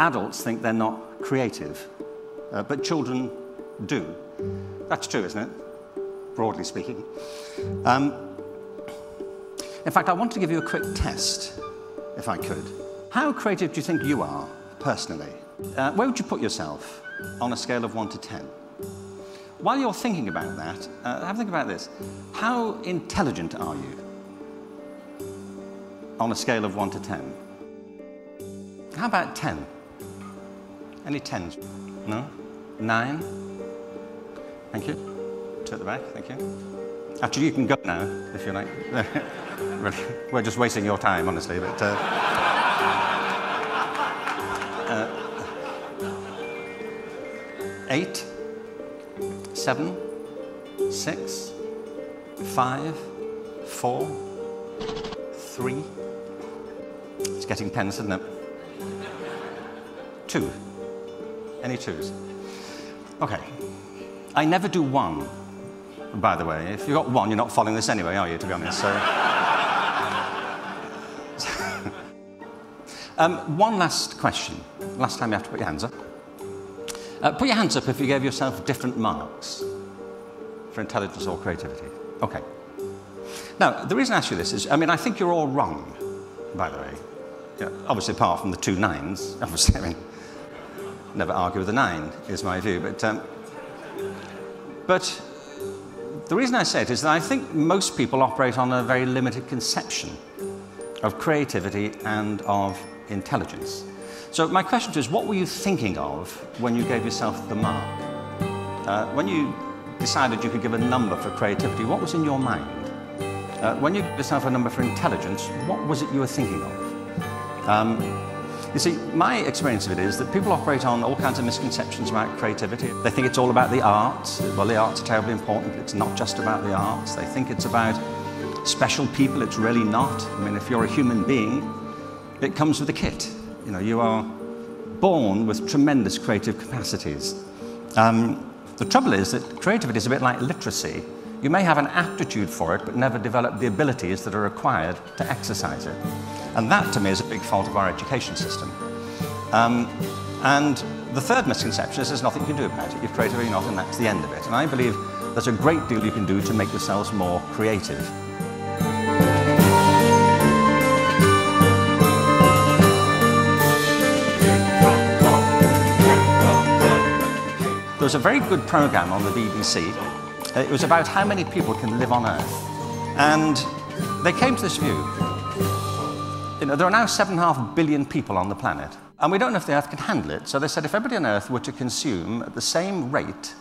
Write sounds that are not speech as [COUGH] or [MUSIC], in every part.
adults think they're not creative, uh, but children do. That's true, isn't it? Broadly speaking. Um, in fact, I want to give you a quick test, if I could. How creative do you think you are, personally? Uh, where would you put yourself on a scale of 1 to 10? While you're thinking about that, uh, have a think about this. How intelligent are you on a scale of 1 to 10? How about 10? Any 10s? No? 9? Thank you. Two at the back, thank you. Actually, you can go now, if you like. [LAUGHS] really, We're just wasting your time, honestly, but... Uh, uh, eight, seven, six, five, four, three. It's getting tense, isn't it? Two. Any twos? Okay. I never do one, by the way. If you've got one, you're not following this anyway, are you, to be honest? So. [LAUGHS] um, one last question. Last time you have to put your hands up. Uh, put your hands up if you gave yourself different marks for intelligence or creativity. Okay. Now, the reason I ask you this is, I mean, I think you're all wrong, by the way. Yeah, obviously, apart from the two nines, [LAUGHS] obviously, I mean, never argue with a nine, is my view. But, um, but the reason I say it is that I think most people operate on a very limited conception of creativity and of intelligence. So my question to is, what were you thinking of when you gave yourself the mark? Uh, when you decided you could give a number for creativity, what was in your mind? Uh, when you gave yourself a number for intelligence, what was it you were thinking of? Um, you see, my experience of it is that people operate on all kinds of misconceptions about creativity. They think it's all about the arts. Well, the arts are terribly important. but It's not just about the arts. They think it's about special people. It's really not. I mean, if you're a human being, it comes with a kit. You know, you are born with tremendous creative capacities. Um, the trouble is that creativity is a bit like literacy. You may have an aptitude for it, but never develop the abilities that are required to exercise it. And that, to me, is a big fault of our education system. Um, and the third misconception is there's nothing you can do about it. You're creative or you're not, and that's the end of it. And I believe there's a great deal you can do to make yourselves more creative. There was a very good program on the BBC. It was about how many people can live on Earth. And they came to this view you know, there are now 7.5 billion people on the planet, and we don't know if the Earth can handle it. So they said if everybody on Earth were to consume at the same rate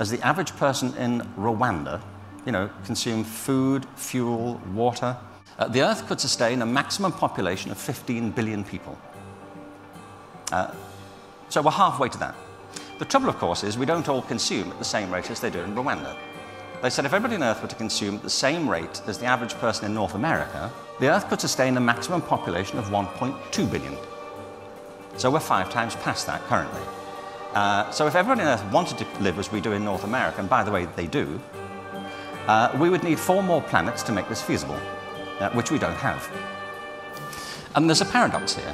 as the average person in Rwanda, you know, consume food, fuel, water, uh, the Earth could sustain a maximum population of 15 billion people. Uh, so we're halfway to that. The trouble, of course, is we don't all consume at the same rate as they do in Rwanda. They said if everybody on Earth were to consume at the same rate as the average person in North America, the Earth could sustain a maximum population of 1.2 billion. So we're five times past that currently. Uh, so if everybody on Earth wanted to live as we do in North America, and by the way, they do, uh, we would need four more planets to make this feasible, uh, which we don't have. And there's a paradox here.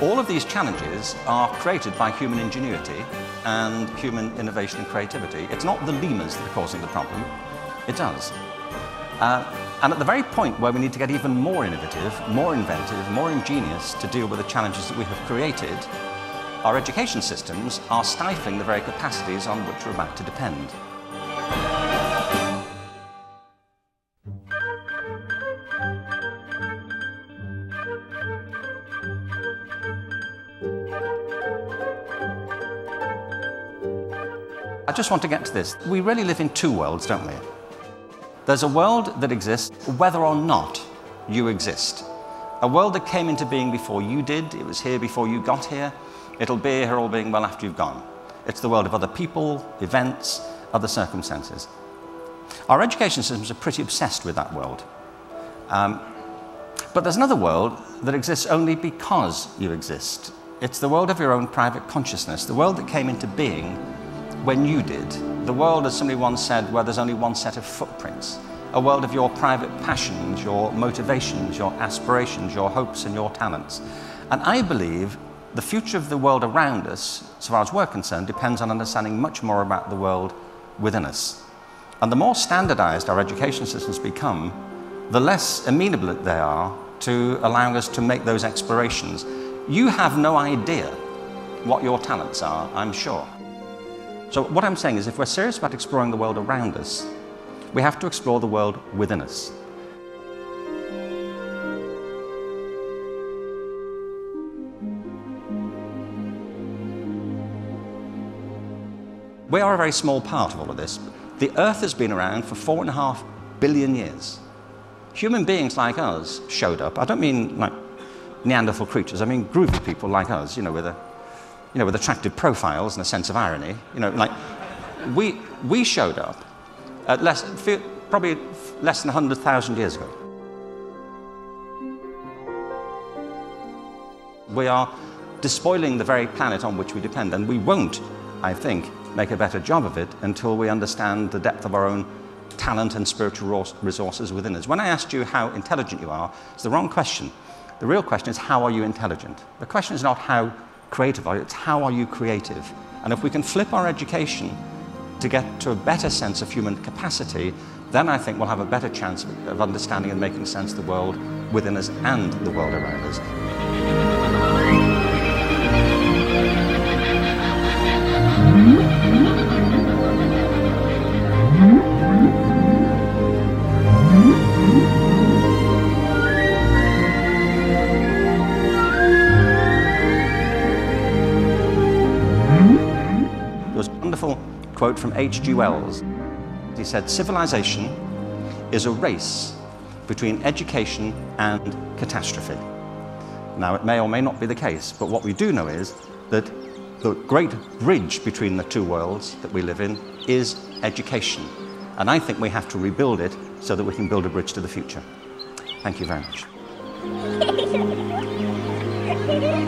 All of these challenges are created by human ingenuity and human innovation and creativity. It's not the lemurs that are causing the problem, it does. Uh, and at the very point where we need to get even more innovative, more inventive, more ingenious to deal with the challenges that we have created, our education systems are stifling the very capacities on which we're about to depend. Just want to get to this. We really live in two worlds, don't we? There's a world that exists whether or not you exist. A world that came into being before you did, it was here before you got here, it'll be here all being well after you've gone. It's the world of other people, events, other circumstances. Our education systems are pretty obsessed with that world. Um, but there's another world that exists only because you exist. It's the world of your own private consciousness, the world that came into being when you did. The world, as somebody once said, where there's only one set of footprints. A world of your private passions, your motivations, your aspirations, your hopes and your talents. And I believe the future of the world around us, so far as we're concerned, depends on understanding much more about the world within us. And the more standardized our education systems become, the less amenable they are to allowing us to make those explorations. You have no idea what your talents are, I'm sure. So, what I'm saying is, if we're serious about exploring the world around us, we have to explore the world within us. We are a very small part of all of this. The Earth has been around for four and a half billion years. Human beings like us showed up. I don't mean like Neanderthal creatures, I mean groovy people like us, you know, with, a, you know, with attractive profiles and a sense of irony. You know, like we, we showed up at less, probably less than 100,000 years ago. We are despoiling the very planet on which we depend, and we won't, I think, make a better job of it until we understand the depth of our own talent and spiritual resources within us. When I asked you how intelligent you are, it's the wrong question. The real question is, how are you intelligent? The question is not how creative are you, it's how are you creative? And if we can flip our education to get to a better sense of human capacity, then I think we'll have a better chance of understanding and making sense of the world within us and the world around us. Quote from H.G. Wells. He said, Civilization is a race between education and catastrophe. Now, it may or may not be the case, but what we do know is that the great bridge between the two worlds that we live in is education. And I think we have to rebuild it so that we can build a bridge to the future. Thank you very much. [LAUGHS]